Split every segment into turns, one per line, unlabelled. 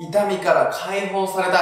痛みから解放されたい。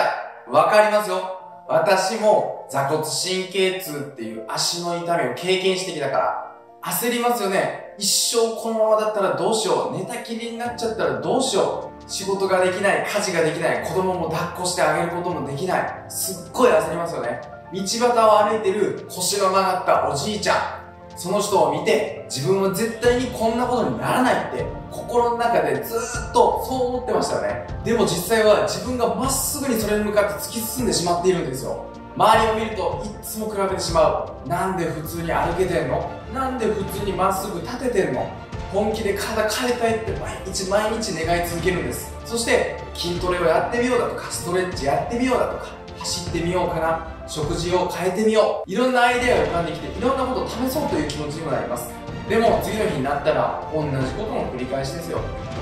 わかりますよ。私も座骨神経痛っていう足の痛みを経験してきたから、焦りますよね。一生このままだったらどうしよう。寝たきりになっちゃったらどうしよう。仕事ができない、家事ができない、子供も抱っこしてあげることもできない。すっごい焦りますよね。道端を歩いてる腰の曲がったおじいちゃん。その人を見て、自分は絶対にこんなことにならないって、心の中でずっとそう思ってましたよね。でも実際は自分がまっすぐにそれに向かって突き進んでしまっているんですよ。周りを見るといつも比べてしまう。なんで普通に歩けてんの？なんで普通にまっすぐ立ててんの？本気で体変えたいって毎日毎日願い続けるんです。そして筋トレをやってみようだとか、ストレッチやってみようだとか、走ってみようかな。食事を変えてみよう。いろんなアイデアが浮かんできていろんなことを試そうという気持ちにもなります。でも次の日になったら同じことの繰り返しですよ。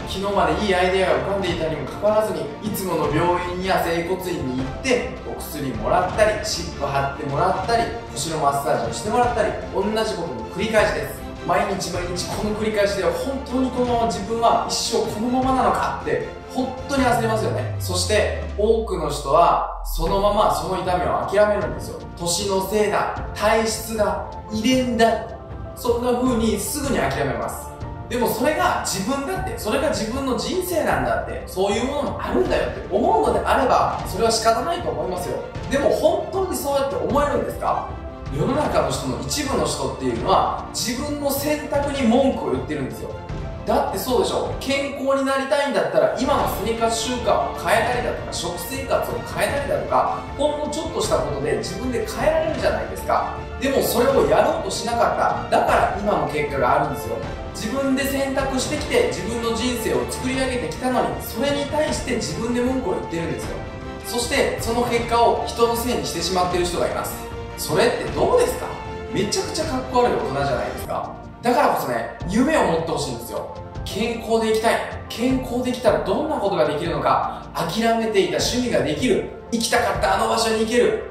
昨日までいいアイデアが浮かんでいたにもかかわらずにいつもの病院や整骨院に行ってお薬もらったり湿布貼ってもらったり腰のマッサージをしてもらったり同じことの繰り返しです。毎日毎日この繰り返しでは本当にこのまま自分は一生このままなのかって本当に焦りますよね。そして多くの人はそのままその痛みを諦めるんですよ。年のせいだ。体質だ遺伝だ。そんな風にすぐに諦めます。でもそれが自分だってそれが自分の人生なんだってそういうものもあるんだよって思うのであればそれは仕方ないと思いますよ。でも本当にそうやって思えるんですか？世の中の人の一部の人っていうのは自分の選択に文句を言ってるんですよ。だってそうでしょ。健康になりたいんだったら今の生活習慣を変えたりだとか食生活を変えたりだとかほんのちょっとしたことで自分で変えられるじゃないですか。でもそれをやろうとしなかった。だから今の結果があるんですよ。自分で選択してきて自分の人生を作り上げてきたのにそれに対して自分で文句を言ってるんですよ。そしてその結果を人のせいにしてしまってる人がいます。それってどうですか？めちゃくちゃかっこ悪い大人じゃないですか。だからこそね夢を持ってほしいんですよ。健康でいきたい。健康できたらどんなことができるのか諦めていた趣味ができる。行きたかったあの場所に行ける。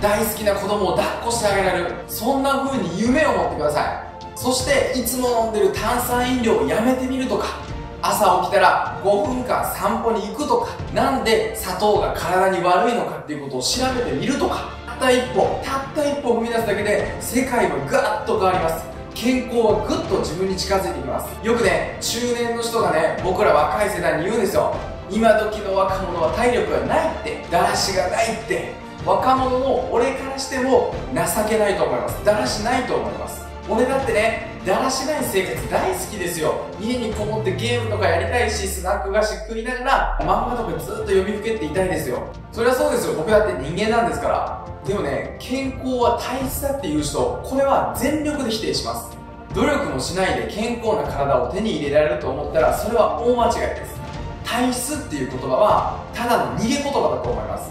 大好きな子供を抱っこしてあげられる。そんな風に夢を持ってください。そしていつも飲んでる炭酸飲料をやめてみるとか朝起きたら5分間散歩に行くとかなんで砂糖が体に悪いのかっていうことを調べてみるとかたった一歩たった一歩踏み出すだけで世界はガッと変わります。健康はぐっと自分に近づいてきます。よくね中年の人がね僕ら若い世代に言うんですよ。今時の若者は体力がないってだらしがないって。若者も俺からしても情けないと思います。だらしないと思います。俺だってねだらしない生活大好きですよ。家にこもってゲームとかやりたいしスナック菓子食いながら漫画とかずっと読みふけていたいですよ。そりゃそうですよ。僕だって人間なんですから。でもね健康は体質だっていう人これは全力で否定します。努力もしないで健康な体を手に入れられると思ったらそれは大間違いです。体質っていう言葉はただの逃げ言葉だと思います。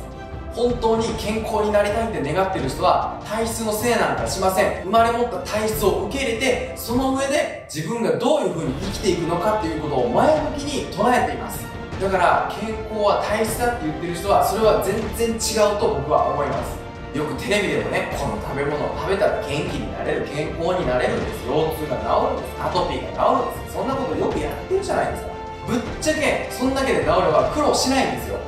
本当に健康になりたいって願ってる人は体質のせいなんかしません。生まれ持った体質を受け入れてその上で自分がどういう風に生きていくのかっていうことを前向きに捉えています。だから健康は体質だって言ってる人はそれは全然違うと僕は思います。よくテレビでもねこの食べ物を食べたら元気になれる健康になれるんです腰痛が治るんですアトピーが治るんですそんなことよくやってるじゃないですか。ぶっちゃけそんだけで治れば苦労しないんですよ。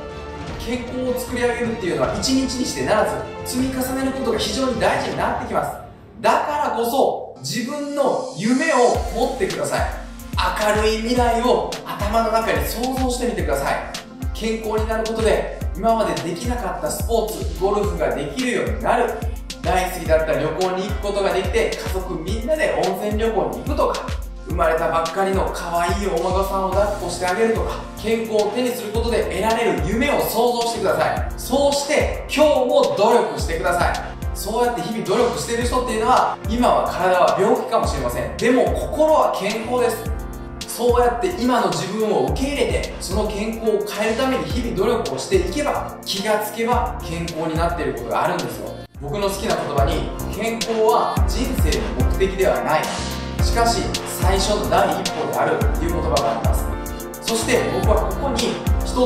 健康を作り上げるっていうのは一日にしてならず積み重ねることが非常に大事になってきます。だからこそ自分の夢を持ってください。明るい未来を頭の中に想像してみてください。健康になることで今までできなかったスポーツゴルフができるようになる。大好きだった旅行に行くことができて家族みんなで温泉旅行に行くとか。生まれたばっかりの可愛いお孫さんを抱っこしてあげるとか健康を手にすることで得られる夢を想像してください。そうして今日も努力してください。そうやって日々努力してる人っていうのは今は体は病気かもしれません。でも心は健康です。そうやって今の自分を受け入れてその健康を変えるために日々努力をしていけば気がつけば健康になっていることがあるんですよ。僕の好きな言葉に健康は人生の目的ではない。しかし最初の第一歩であるという言葉があります。そして僕はここに一つ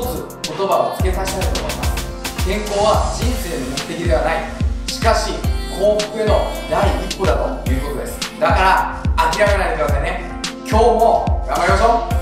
言葉を付けさせたいと思います。健康は人生の目的ではない。しかし幸福への第一歩だということです。だから諦めないでくださいね。今日も頑張りましょう。